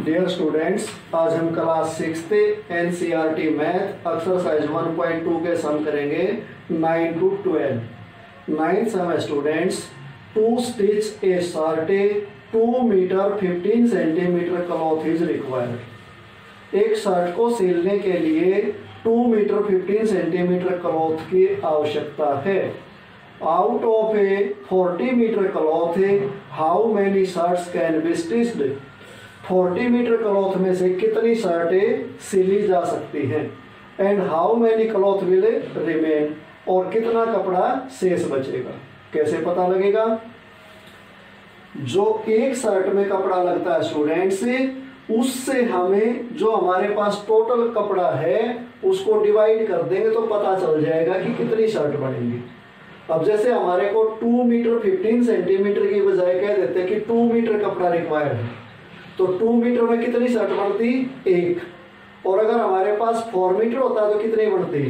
Dear students आज हम class six NCERT math exercise 1.2 के सम करेंगे 9 to 12 ninth sum students to stitch a shirt two meter 15 centimeter cloth is required एक shirt को सिलने के लिए टू मीटर 15 सेंटीमीटर क्लॉथ की आवश्यकता है. Out of a 40 meter cloth how many shirts can be stitched 40 meter cloth में से कितनी शर्टें सिली जा सकती हैं? And how many cloth will remain और कितना कपड़ा शेष बचेगा? कैसे पता लगेगा? जो एक शर्ट में कपड़ा लगता है स्टूडेंट से, उससे हमें जो हमारे पास टोटल कपड़ा है, उसको डिवाइड कर देंगे तो पता चल जाएगा कि कितनी शर्ट बनेगी। अब जैसे हमारे को टू मीटर फिफ्टीन सेंटीमीटर की बजाय कह देते हैं कि टू मीटर कपड़ा रिक्वायर्ड है। तो टू मीटर में कितनी शर्ट बनती एक। और अगर हमारे पास फोर मीटर होता तो कितनी बनती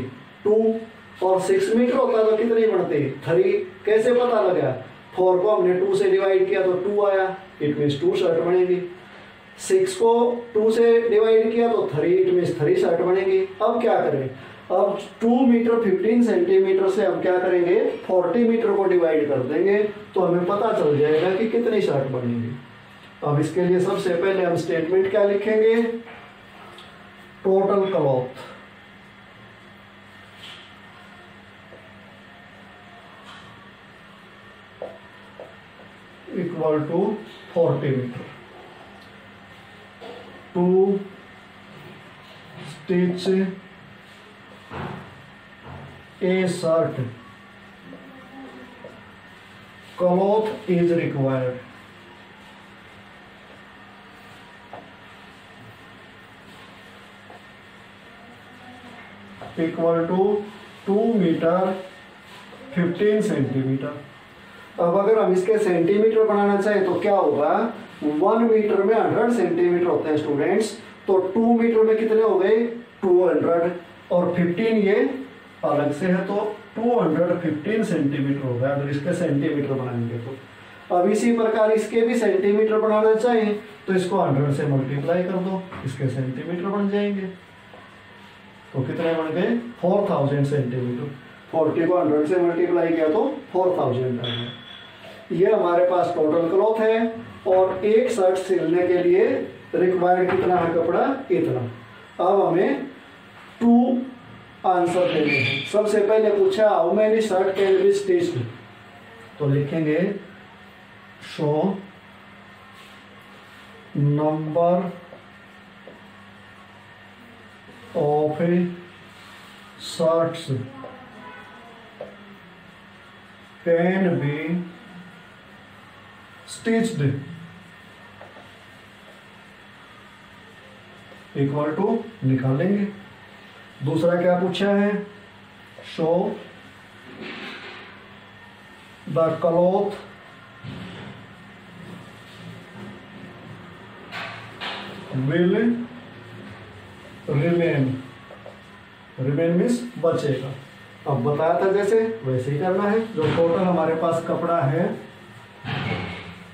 टू और सिक्स मीटर होता तो कितनी बनती थ्री कैसे पता लगा? फोर को हमने टू से डिवाइड किया तो टू आया। इट मीन टू शर्ट बनेगी। सिक्स को टू से डिवाइड किया तो three it mean three shirt बनेगी। अब क्या करें? अब टू मीटर फिफ्टीन सेंटीमीटर से हम क्या करेंगे? फोर्टी मीटर को डिवाइड कर देंगे तो हमें पता चल जाएगा कि कितनी शर्ट बनेगी। अब इसके लिए सबसे पहले हम स्टेटमेंट क्या लिखेंगे? Total cloth equal to forty meter to stitch a shirt cloth is required equal to two meter fifteen centimeter अब अगर हम इसके सेंटीमीटर बनाना चाहें तो क्या होगा? वन मीटर में हंड्रेड सेंटीमीटर होते हैं स्टूडेंट्स तो टू मीटर में कितने हो गए? टू हंड्रेड और फिफ्टीन ये अलग से है तो टू हंड्रेड फिफ्टीन सेंटीमीटर हो होगा अगर इसके सेंटीमीटर बनाएँगे तो। अब इसी प्रकार इसके भी सेंटीमीटर बनाना चाहिए तो इसको हंड्रेड से मल्टीप्लाई कर दो, इसके सेंटीमीटर बन जाएँगे। तो कितने बन गए फोर थाउज़ेंड सेंटीमीटर फोर्टी को हंड्रेड से मल्टीप्लाई किया तो फोर थाउज़ेंड आ गया ये हमारे पास टोटल क्लॉथ है और एक शर्ट सिलने के लिए रिक्वायर्ड कितना है कपड़ा? इतना। अब हमें टू आंसर देने हैं। सबसे पहले पूछा how many shirt can be stitched तो लिखेंगे so number of shirts can be stitched. Equal to निकालेंगे। दूसरा क्या पूछा है? So the cloth will remain remain means बचेगा। अब बताया था जैसे, वैसे ही करना है। जो टोटल हमारे पास कपड़ा है,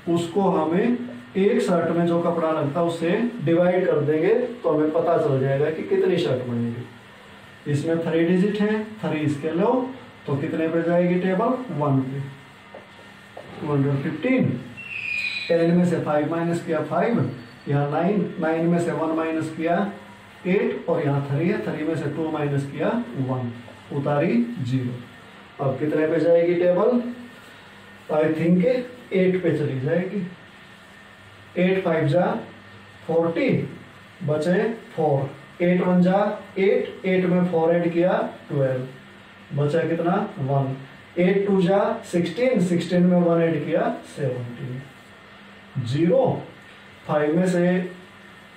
उसको हमें एक शर्ट में जो कपड़ा लगता है, उसे डिवाइड कर देंगे तो हमें पता चल जाएगा कि कितनी शर्ट बनेगी। इसमें थ्री डिजिट है थ्री इसके लो तो कितने पे जाएगी टेबल वन पे। टू हंड्रेड फिफ्टीन टेन में से फाइव माइनस किया फाइव यहाँ नाइन नाइन में से वन माइनस किया एट और यहाँ थ्री है, थ्री में से टू माइनस किया वन, उतारी ज़ीरो। अब कितने पे जाएगी टेबल? आई थिंक एट पे चली जाएगी। एट फाइव जा फोर्टी, बचे फोर। एट वन जा एट एट में फोर एड किया ट्वेल्व, बचा कितना? वन। एट टू जा सिक्सटीन सिक्सटीन में वन एड किया सेवनटीन। ज़ीरो फाइव में से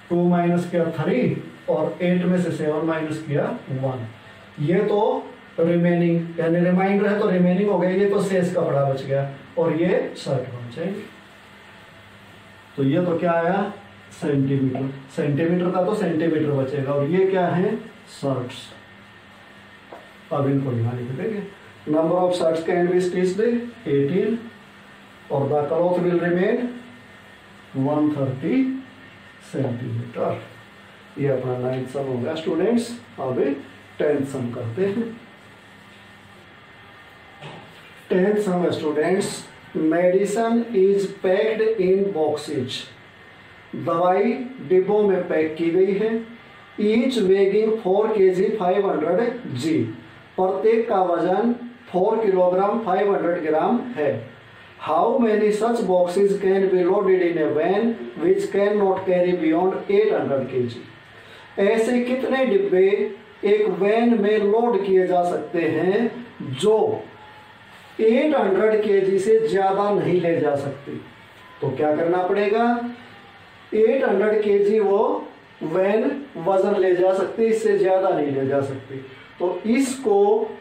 टू माइनस किया थ्री और एट में से सेवन माइनस किया वन। ये तो रिमेनिंग यानी रिमाइंडर है तो रिमेनिंग हो गई ये तो शेष कपड़ा बच गया और ये शर्ट बन जाएगी। तो ये तो क्या आया? सेंटीमीटर सेंटीमीटर का तो सेंटीमीटर बचेगा और ये क्या है? शर्ट्स अब इनको यहाँ लिख देंगे। Number of shirts can be stitched 18 और the cloth will remain 130 centimeter. ये अपना नाइन्थ सम हो गया स्टूडेंट्स अब टेंथ सम करते हैं। Tenth sum students medicine is packed in boxes दवाई डिब्बों में पैक की गई है। Each weighing four K G five hundred G प्रत्येक का वज़न four kilogram five hundred gram है। Boxes can be loaded in a van which can not carry beyond eight hundred K G ऐसे कितने डिब्बे एक वैन में लोड किए जा सकते हैं जो 800 केजी से ज़्यादा नहीं ले जा सकते? तो क्या करना पड़ेगा? 800 केजी वो वैन वज़न ले जा सकते, इससे ज़्यादा नहीं ले जा सकते। तो इसको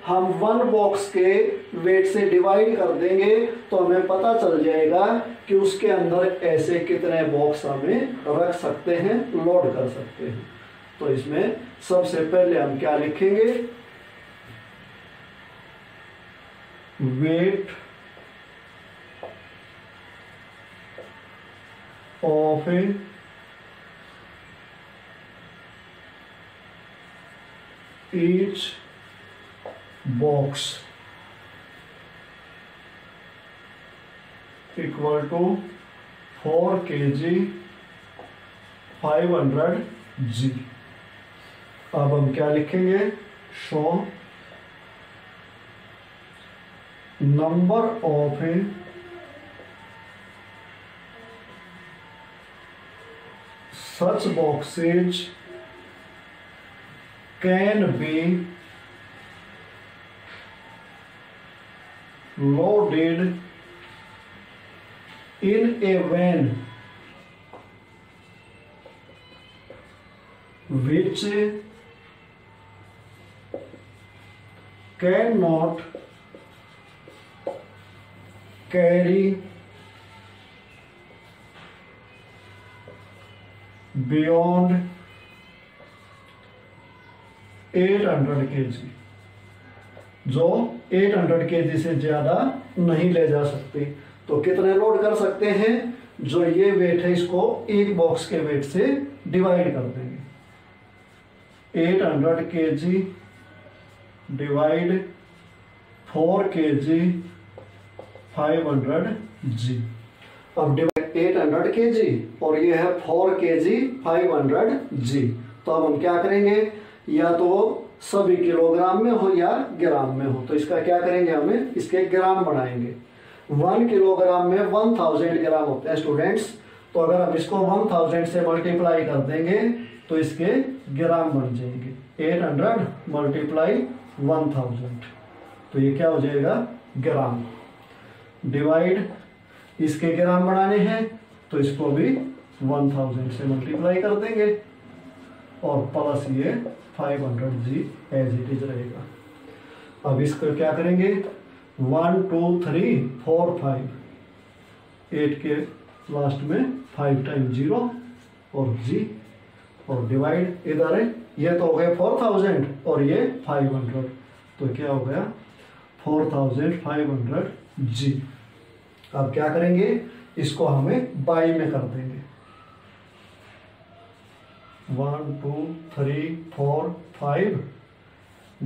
हम वन बॉक्स के वेट से डिवाइड कर देंगे तो हमें पता चल जाएगा कि उसके अंदर ऐसे कितने बॉक्स हमें रख सकते हैं लोड कर सकते हैं। तो इसमें सबसे पहले हम क्या लिखेंगे? Weight of a each box equal to 4 kg 500 g. अब हम क्या लिखेंगे? So number of a such can be loaded in a van which cannot carry beyond 800 kg जो 800 kg से ज़्यादा नहीं ले जा सकते। तो कितने लोड कर सकते हैं? जो ये वेट है, इसको एक बॉक्स के वेट से डिवाइड कर देंगे। 800 kg डिवाइड 4 kg 500 g अब डिवाइड 800 kg और ये है 4 kg 500 g तो अब हम क्या करेंगे? या तो सभी किलोग्राम में हो या ग्राम में हो। तो इसका क्या करेंगे हमें? इसके ग्राम बनाएँगे वन किलोग्राम में वन थाउज़ेंड ग्राम होते हैं स्टूडेंट्स। तो अगर हम इसको वन थाउज़ेंड से मल्टीप्लाई कर देंगे तो इसके ग्राम बन जाएँगे। Eight hundred multiply one thousand. तो ये क्या हो जाएगा? ग्राम। डिवाइड इसके ग्राम बनाने हैं तो इसको भी वन थाउज़ेंड से मल्टीप्लाई कर देंगे। और प्लस ये 500 जी एज इट इज़ रहेगा। अब इसको क्या करेंगे? One two three four five eight के लास्ट में फाइव टाइम ज़ीरो और जी और डिवाइड इधर है। ये तो हो गया फोर थाउज़ेंड और ये फाइव हंड्रेड तो क्या हो गया? Four thousand five hundred G अब क्या करेंगे? इसको हमें बाई में कर देंगे। One two three four five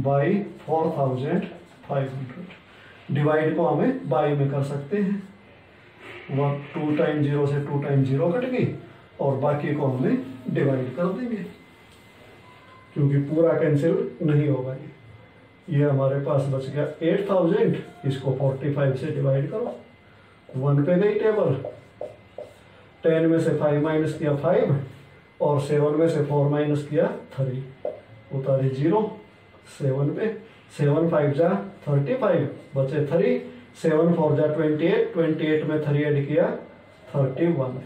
by four thousand five hundred divide को हमें बाई में कर सकते हैं। वन टू टाइम ज़ीरो से टू टाइम ज़ीरो कट गई और बाकी को हमें डिवाइड कर देंगे। क्योंकि पूरा कैंसिल नहीं होगा ये। ये हमारे पास बच गया एट थाउज़ेंड इसको फोर्टी फाइव से डिवाइड करो। वन पे गई टेबल टेन में से फाइव माइनस किया फाइव और सेवन में से फोर माइनस किया थ्री, उतारी ज़ीरो, सेवन पे, सेवन फाइव जा थर्टी फाइव, बचे थ्री, सेवन फोर जा ट्वेंटी एट ट्वेंटी एट में थ्री एड किया थर्टी वन,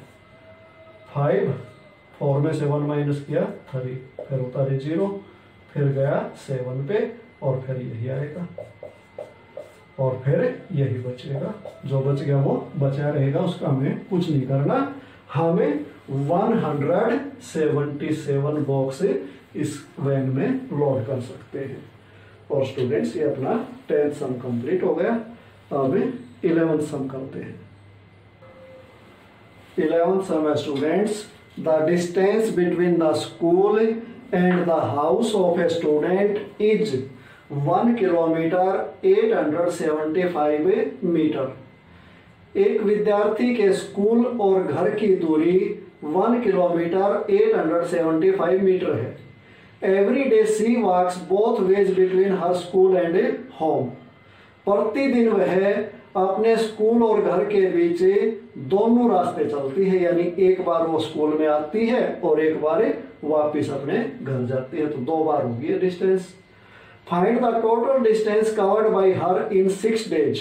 फाइव, फोर में सेवन माइनस किया थ्री, फिर उतारे ज़ीरो, फिर गया सेवन पे और फिर यही आएगा। और फिर यही बचेगा। जो बच गया वो बचा रहेगा, उसका हमें कुछ नहीं करना। हमें 177 बॉक्स इस वैन में लोड कर सकते हैं। और स्टूडेंट्स ये अपना टेंथ सम कंप्लीट हो गया। अब इलेवेंथ सम करते हैं। इलेवेंथ सम है students the distance between the school and the house of a student is one kilometer eight hundred seventy five meter एक विद्यार्थी के स्कूल और घर की दूरी one kilometer eight hundred seventy five meter है। Every day she walks both ways between her school and home प्रतिदिन वह अपने स्कूल और घर के बीच दोनों रास्ते चलती है, यानी एक बार वो स्कूल में आती है और एक बार वापिस अपने घर जाती है तो दो बार होगी distance find the total distance covered by her in six days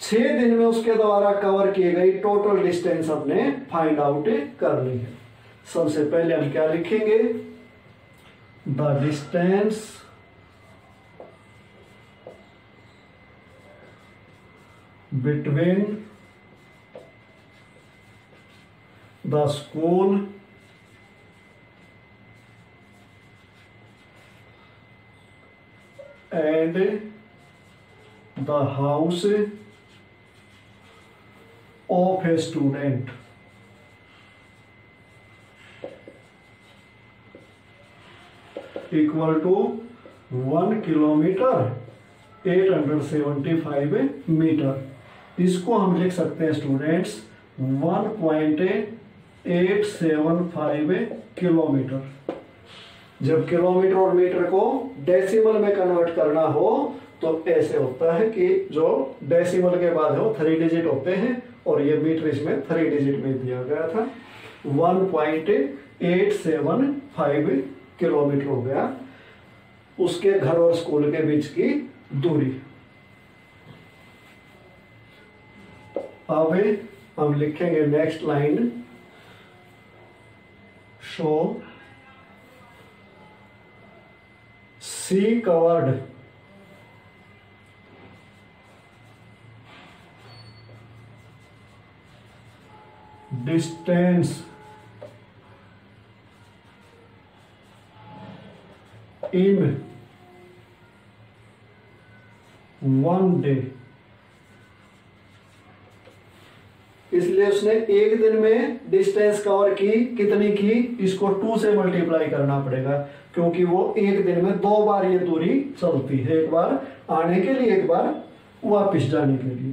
छह दिन में उसके द्वारा कवर की गई टोटल डिस्टेंस अपने फाइंड आउट कर ली है। सबसे पहले हम क्या लिखेंगे? The distance between the school and the house of a student. Equal to 1 kilometer 875 meter इसको हम लिख सकते हैं स्टूडेंट्स 1.875 किलोमीटर जब किलोमीटर और मीटर को डेसिमल में कन्वर्ट करना हो तो ऐसे होता है कि जो डेसिमल के बाद है, वो थ्री डिजिट होते हैं। और ये मीटर इसमें थ्री डिजिट में दिया गया था। 1.875 किलोमीटर हो गया उसके घर और स्कूल के बीच की दूरी। अब हम लिखेंगे next line so she covered distance in one day इसलिए उसने एक दिन में डिस्टेंस कवर की, कितनी की? इसको टू से मल्टीप्लाई करना पड़ेगा, क्योंकि वो एक दिन में दो बार ये दूरी चलती है, एक बार आने के लिए, एक बार वापिस जाने के लिए।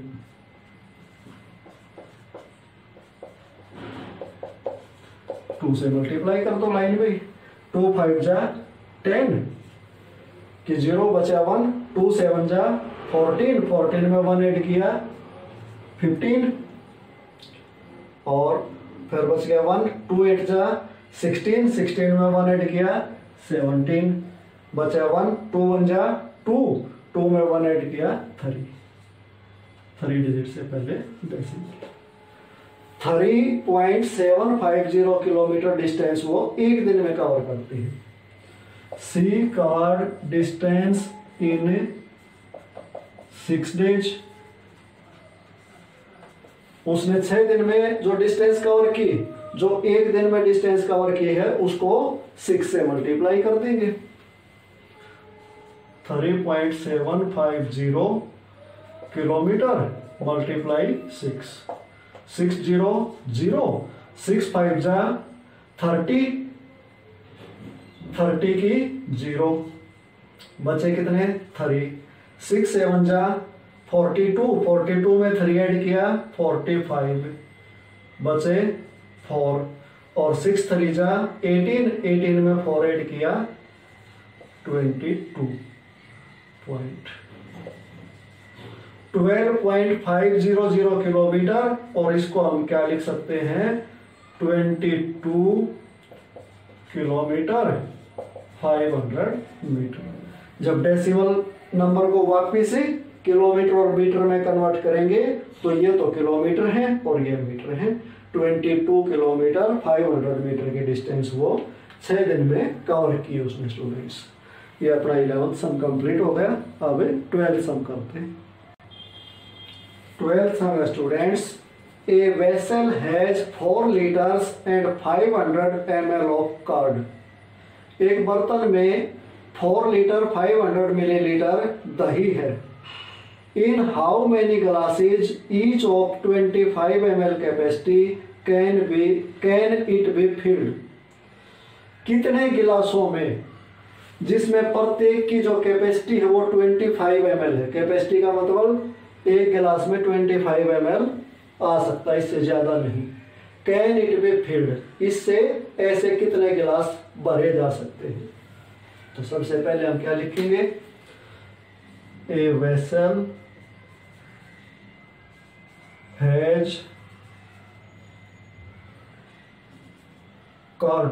टू से मल्टीप्लाई कर दो लाइन में टू फाइव जा टेन कि ज़ीरो बचा वन टू सेवन जा फोर्टीन फोर्टीन में वन एड किया फिफ्टीन और फिर बच गया वन टू एट जा सिक्सटीन सिक्सटीन में वन एड किया सेवनटीन बचा वन टू वन जा टू टू में वन एड किया थ्री थ्री डिजिट से पहले decimal three point seven five zero kilometer distance वो एक दिन में कवर करती है। She covered distance in six days उसने छह दिन में जो डिस्टेंस कवर की, जो एक दिन में डिस्टेंस कवर की है, उसको सिक्स से मल्टीप्लाई कर देंगे। Three point seven five zero kilometer multiply six six zero zero six five जा थर्टी थर्टी की ज़ीरो बचे कितने? थ्री सिक्स सेवन जा फोर्टी टू फोर्टी टू में थ्री ऐड किया फोर्टी फाइव बचे फोर और सिक्स थ्री जा एटीन एटीन में फोर ऐड किया twenty two point twelve point five zero zero kilometer, और इसको हम क्या लिख सकते हैं? Twenty two kilometer, five hundred meter. जब डेसिमल नंबर को वापिस किलोमीटर और मीटर में कन्वर्ट करेंगे तो ये तो किलोमीटर है और ये मीटर है। 22 किलोमीटर 500 मीटर की डिस्टेंस वो छह दिन में कवर की उसने स्टूडेंट्स ये अपना इलेवंथ सम कंप्लीट हो गया। अब ट्वेल्थ सम करते हैं। Twelfth sum students a vessel has four liters and 500 M L of curd एक बर्तन में फोर लीटर 500 मिलीलीटर दही है। In how many glasses each of 25 ml capacity can be can it be filled कितने गिलासों में? जिसमें प्रत्येक की जो कैपेसिटी है वो 25 फाइव एम एल है। कैपेसिटी का मतलब एक गिलास में 25 फाइव एम आ सकता है, इससे ज़्यादा नहीं। कैन इट बी फिल्ड इससे ऐसे कितने गिलास भरे जा सकते हैं? तो सबसे पहले हम क्या लिखेंगे? A vessel has curd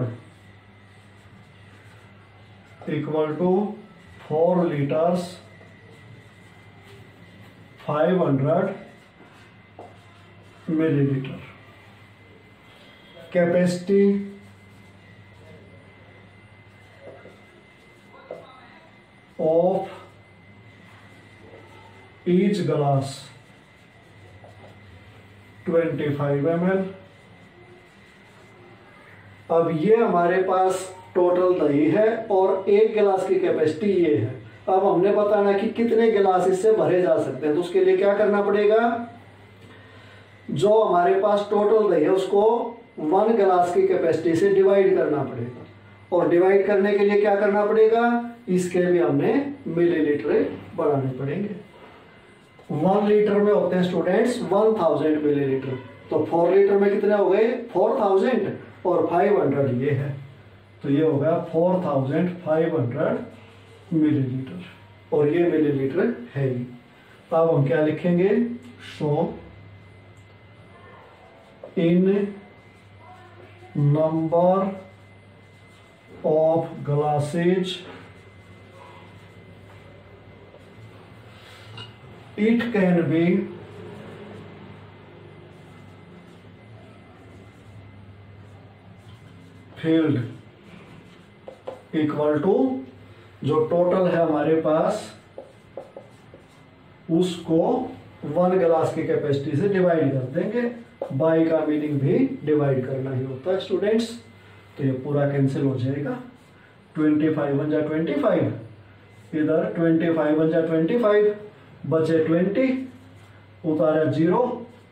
equal to four 4 500 milliliter. Capacity of each glass 25 five M L. अब ये हमारे पास टोटल दही है और एक गिलास की कैपेसिटी ये है। अब हमने बताना कि कितने गिलास इससे भरे जा सकते हैं। तो उसके लिए क्या करना पड़ेगा? जो हमारे पास टोटल दही है, उसको वन गिलास की कैपेसिटी से डिवाइड करना पड़ेगा। और डिवाइड करने के लिए क्या करना पड़ेगा? इसके भी हमने मिलीलीटर बढ़ाने पड़ेंगे। वन लीटर में होते हैं स्टूडेंट्स वन थाउज़ेंड मिलीलीटर तो फोर लीटर में कितने हो गए? फोर थाउज़ेंड और फाइव हंड्रेड ये है। तो ये हो गया four thousand five hundred millilitre और ये मिलीलीटर है ही। अब हम क्या लिखेंगे? So in number of glasses it can be filled equal to जो टोटल है हमारे पास, उसको वन ग्लास की कैपेसिटी से डिवाइड कर देंगे। बाई का मीनिंग भी डिवाइड करना ही होता है स्टूडेंट्स तो ये पूरा कैंसिल हो जाएगा। ट्वेंटी फाइव वन जा ट्वेंटी फाइव इधर ट्वेंटी फाइव वन जा ट्वेंटी फाइव बचे ट्वेंटी उतारा ज़ीरो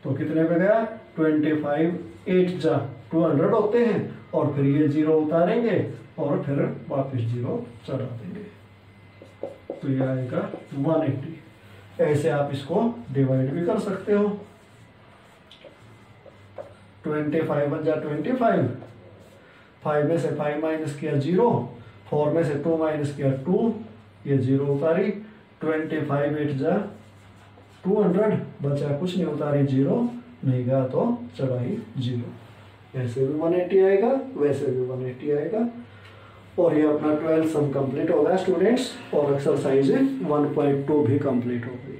तो कितने पे गया? ट्वेंटी फाइव एट जा। टू हंड्रेड होते हैं। और फिर ये ज़ीरो उतारेंगे। और फिर वापस ज़ीरो चढ़ा देंगे। तो ये आएगा 180 ऐसे आप इसको डिवाइड भी कर सकते हो। 25 फाइव जा ट्वेंटी फाइव फाइव में से फाइव माइनस किया ज़ीरो फोर में से टू माइनस किया टू ये ज़ीरो उतारी। ट्वेंटी फाइव एट जा टू हंड्रेड बचा कुछ नहीं, उतारी ज़ीरो नहीं गया तो चढ़ाई ज़ीरो ऐसे भी वन एटी आएगा, वैसे भी वन एटी आएगा। और ये अपना ट्वेल्थ सम कंप्लीट हो गया, स्टूडेंट्स, और एक्सरसाइज 1.2 भी कंप्लीट हो गई।